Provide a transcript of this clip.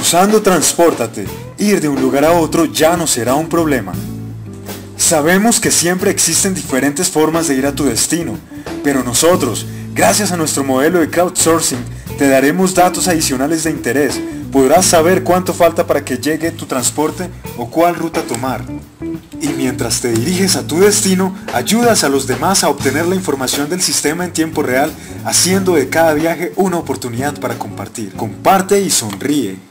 Usando Transportate, ir de un lugar a otro ya no será un problema. Sabemos que siempre existen diferentes formas de ir a tu destino, pero nosotros, gracias a nuestro modelo de crowdsourcing, te daremos datos adicionales de interés. Podrás saber cuánto falta para que llegue tu transporte o cuál ruta tomar. Y mientras te diriges a tu destino, ayudas a los demás a obtener la información del sistema en tiempo real, haciendo de cada viaje una oportunidad para compartir. Comparte y sonríe.